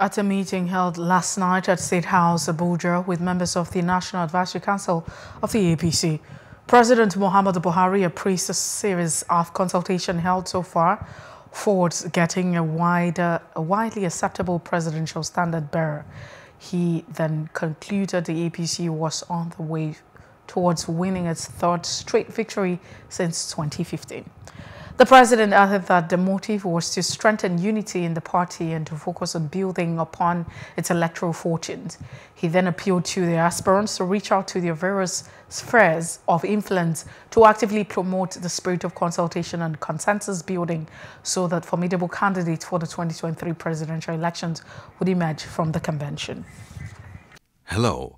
At a meeting held last night at State House, Abuja, with members of the National Advisory Council of the APC, President Muhammadu Buhari appraised a series of consultation held so far towards getting a wider, a widely acceptable presidential standard bearer. He then concluded the APC was on the way towards winning its third straight victory since 2015. The president added that the motive was to strengthen unity in the party and to focus on building upon its electoral fortunes. He then appealed to the aspirants to reach out to their various spheres of influence to actively promote the spirit of consultation and consensus building so that formidable candidates for the 2023 presidential elections would emerge from the convention. Hello.